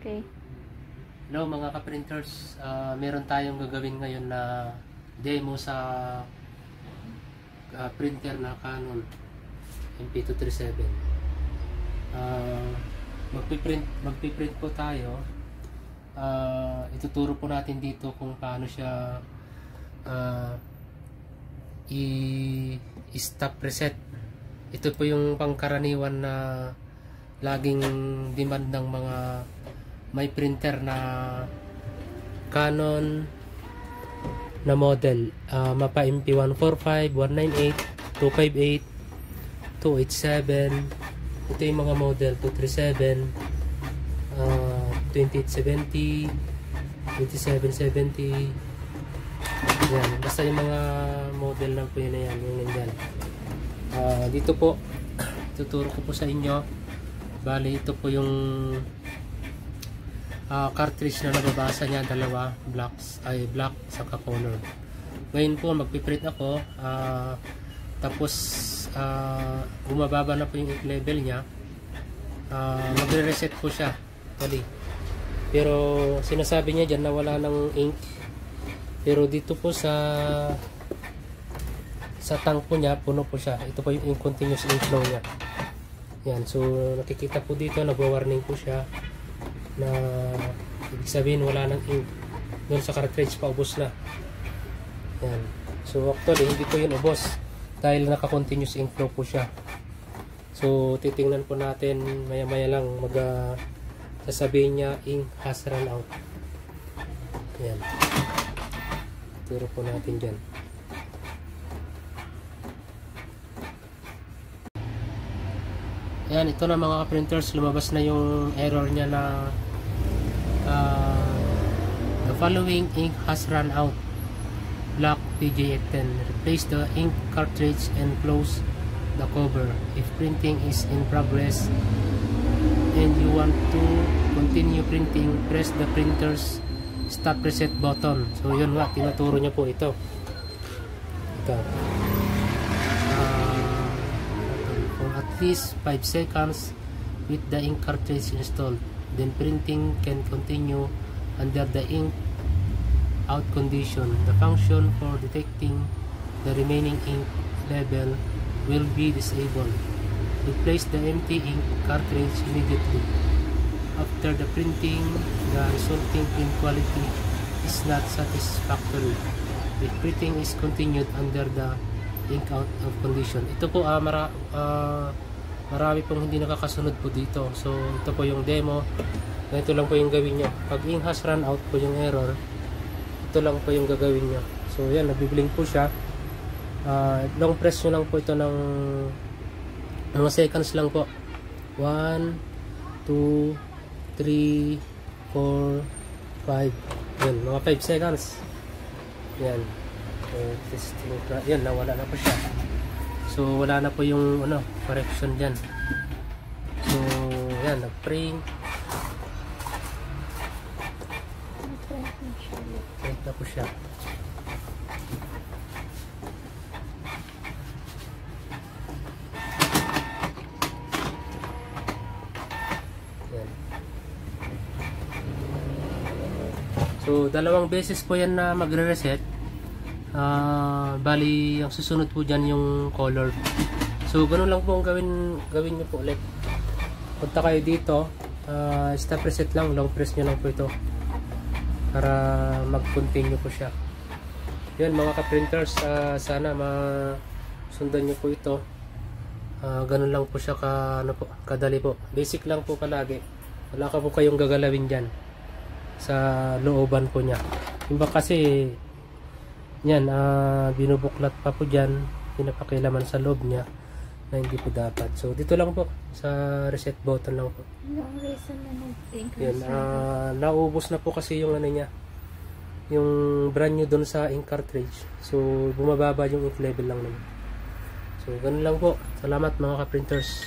Okay. Hello mga ka-printers, Ah, meron tayong gagawin ngayon na demo sa ah, printer na Canon MP237. Uh, magpiprint, magpiprint po tayo. Ah, ituturo po natin dito kung paano siya ah, i- i-stop reset. Ito po yung pangkaraniwan na laging demand ng mga may printer na Canon na model. Ah, mapa MP145, 198, 258 287 ito yung mga model 237 ah, 2870 2770 yan basta yung mga model lang po yun na yan yung nandyan. Ah, dito po tuturo ko po sa inyo. Bali ito po yung ah, cartridge na nababasa niya dalawa blocks ay black saka color. Ngayon po magpiprint ako ah, tapos bumababa na po yung level niya. Ah, magre-reset po siya actually. Pero sinasabi niya dyan na wala ng ink. Pero dito po sa sa tank po niya puno po siya. Ito po yung continuous ink flow niya. Yan so nakikita po dito nagwa-warning po siya na ibig sabihin wala ng ink. Doon sa cartridge paubos na. Yan. So actually hindi po yun ubos. Dahil naka-continuous ink flow po siya. So titingnan po natin. Maya maya lang mag ah, sasabihin niya ink has run out. Yan. Turo po natin dyan. Ayan, ito na mga printers, lumabas na yung error niya na uh, the following ink has run out. Black PJ810. Replace the ink cartridge and close the cover. If printing is in progress and you want to continue printing, press the printer's stop reset button. So yun nga, tinuturo niya po ito. Ito. Ah, for at least 5 seconds with the ink cartridge installed. Then printing can continue under the ink out condition. The function for detecting the remaining ink level will be disabled. Replace the empty ink cartridge immediately. After the printing, the resulting print quality is not satisfactory. If printing is continued under the ink out of condition. Ito po ah, mara, ah, marami pong hindi nakakasunod po dito. So ito po yung demo. Ganito lang po yung gawin nyo. Pag ink has run out po yung error, ito lang po yung gagawin nyo. So yan, nagbiblink po siya. Ah, long press nyo lang po ito ng mga seconds lang po. 1, 2, 3, 4, 5. Yan, mga 5 seconds. Yan. Uh, testing yan nawala na po siya so wala na po yung ano correction dyan. So yan nag-print print na po siya. Yan. So dalawang beses po yan na magre-reset Ah, bali ang susunod po diyan yung color. So ganoon lang po ang gawin gawin niyo po ulit. Punta kayo dito, ah, stop reset lang, long press niyo lang po ito para mag-continue po siya. Yun mga ka-printers, ah, sana masundan niyo po ito. Ah, ganun lang po siya ka, ano po, kadali po. Basic lang po palagi. Wala ka po kayong gagalawin diyan sa looban po niya. Iba kasi yan, ah binubuklat pa po dyan, pinapakilaman sa loob niya na hindi po dapat. So, dito lang po, sa reset button lang po. Ang reason na nag-think Yan, ah naubos na po kasi yung ano niya, yung brand new doon sa ink cartridge. So, bumababa yung ink level lang naman. So, ganun lang po. Salamat mga ka-printers.